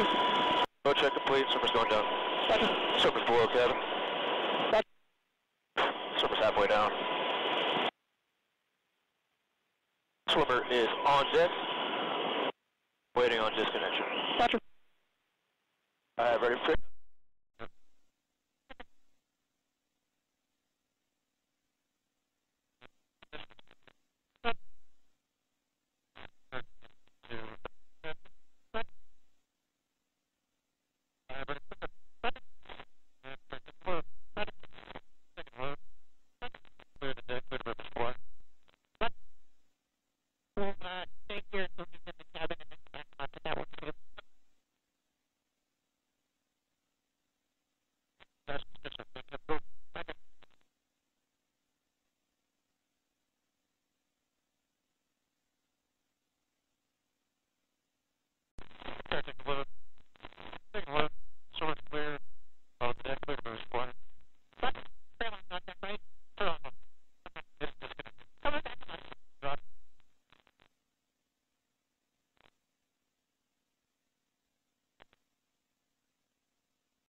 Second. No check complete. Surface going down. Second. Surface below cabin. Second. Surface halfway down. Swimmer is on deck. Waiting on disconnection. Roger. All right, ready for